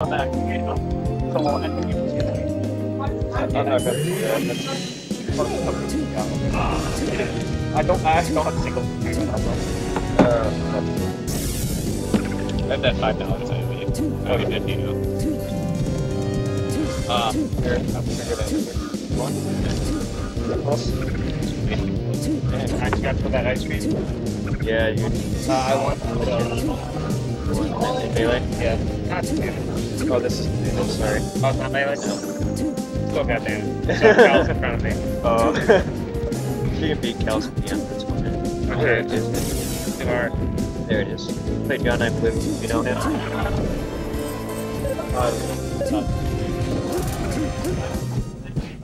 I don't. I actually a single. Uh, I have that five dollars I leave. Oh, you did, you know. Uh, here, I'll figure that out. One. And I just got to that ice cream. Yeah, you. Uh, I want. In melee? Yeah. Oh, this is. I'm sorry. Oh, it's not melee? Still got that. So Cal's in front of me. Oh. she can beat Kels at the end. That's fine. Okay. It. You are. There it is. Play John I Blue. You know him?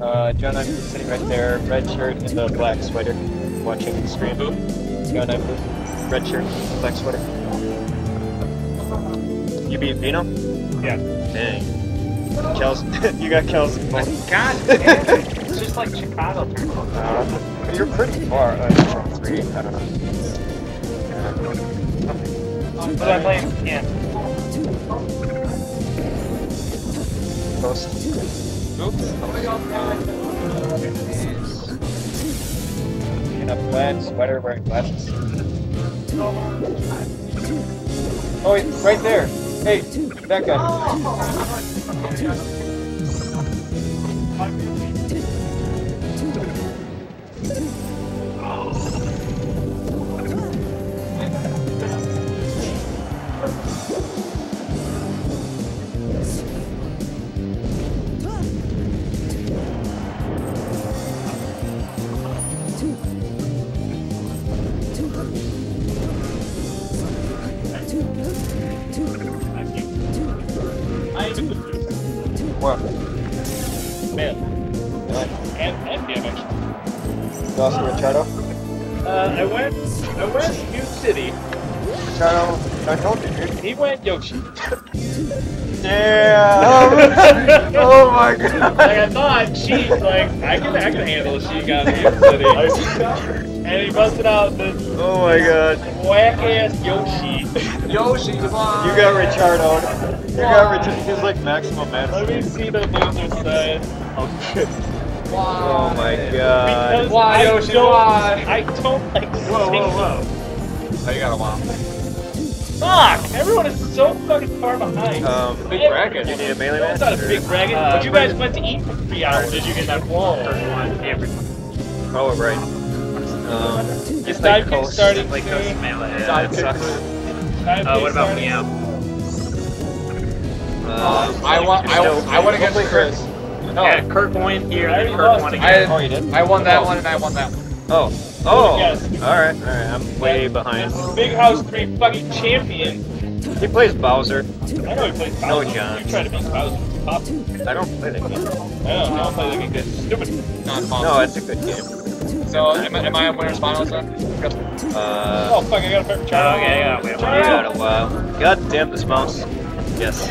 Uh, John I'm sitting right there, red shirt and the black sweater, watching the stream. John I'm Blue. Red shirt, black sweater. You beat Vino? Yeah. Dang. Kels, you got Kels. God damn it. It's just like Chicago. Uh, you're pretty far. Uh, from three. I don't know. But I'm playing again. Close. In a plaid sweater wearing glasses. Oh, he's right there. Hey, that guy. Oh. What? Man. What? And, and damage. You also Richardo? Uh, I went, I went New City. Richardo, I told you, dude. He went Yoshi. Damn! oh my god! like I thought, she's like I can I can handle a sheik on New City. and he busted out this Oh my god. whack ass Yoshi. Yoshi, come on. You got Richardo. You got Richardo. He's like maximum Let me see the loser side. Oh, Oh my god. Because Why, I Yoshi, don't, why? I don't like Whoa, singing. whoa, whoa. Oh, you got a while. Fuck! Everyone is so fucking far behind. Um, Big bracket. you need a melee It's man? not a big bracket, Uh, but you guys went to eat for three hours. Did you get that wall? Oh, right. Um, His like sidekick Coast. starting Like soon. Melee. Yeah, Sidekick that sucks. Uh, what about starting- Meow? I won. I, still- I won against hopefully Chris. Oh. Yeah, Kurt won here, I and then Kurt won to again. Oh, you did? I won that Oh. one and I won that one. Oh. Oh. Yes. Alright, alright. I'm way behind. Big House 3 fucking champion. He plays Bowser. I know he plays No Bowser. chance. You try to beat Bowser. Pop. I don't play that game. I don't. I don't play that game good. Stupid. Not No, it's a good game. So am, I- am I on winner's finals then? Uh, Oh, fuck, I got a fair Oh, Charlie. okay, yeah, wait, you got a while. God damn this mouse. Yes. It's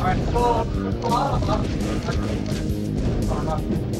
Alright, so, a lot of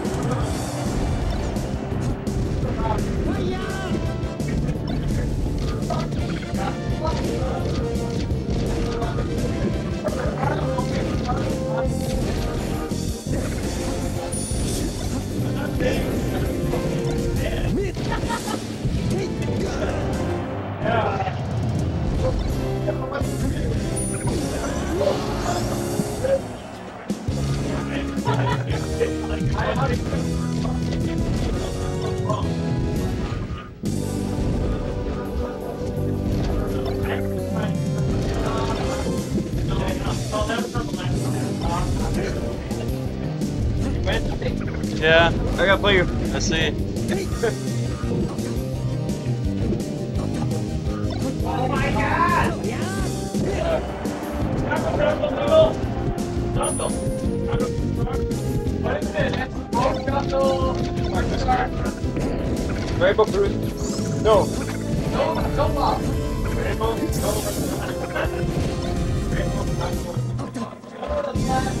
Yeah. I gotta play player. I see. oh my god! Yeah! Rainbow Cruise. No. No, come on. Rainbow, no. Rainbow,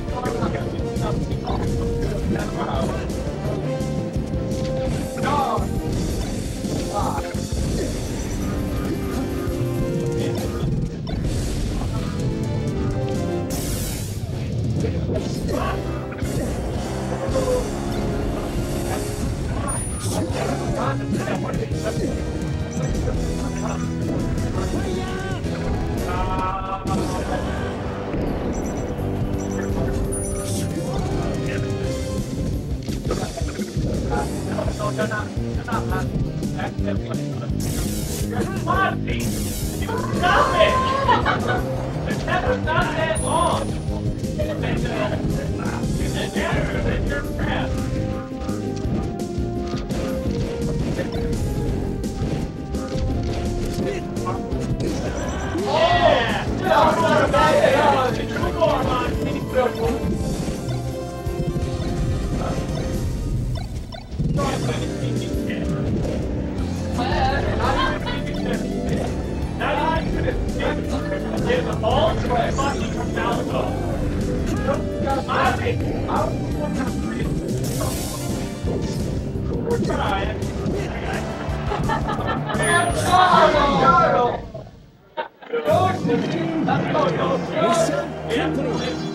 You're not me! You stop it! Never stop! Hey, I'm one time three. We're trying. Go! Go! Go! Go!